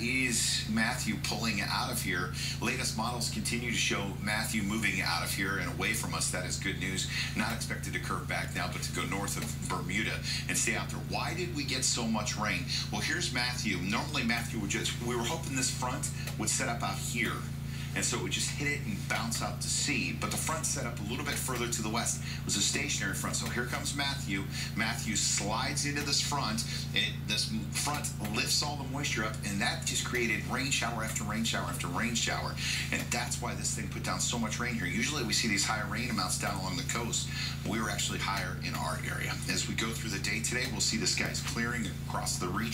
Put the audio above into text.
is Matthew pulling out of here. Latest models continue to show Matthew moving out of here and away from us. That is good news. Not expected to curve back now, but to go north of Bermuda and stay out there. Why did we get so much rain? Well, here's Matthew. Normally, Matthew would just, we were hoping this front would set up out here and so it would just hit it and bounce out to sea. But the front set up a little bit further to the west. It was a stationary front. So here comes Matthew. Matthew slides into this front. It, this front lifts all the moisture up, and that just created rain shower after rain shower after rain shower. And that's why this thing put down so much rain here. Usually we see these higher rain amounts down along the coast. We were actually higher in our area. As we go through the day today, we'll see the skies clearing across the region.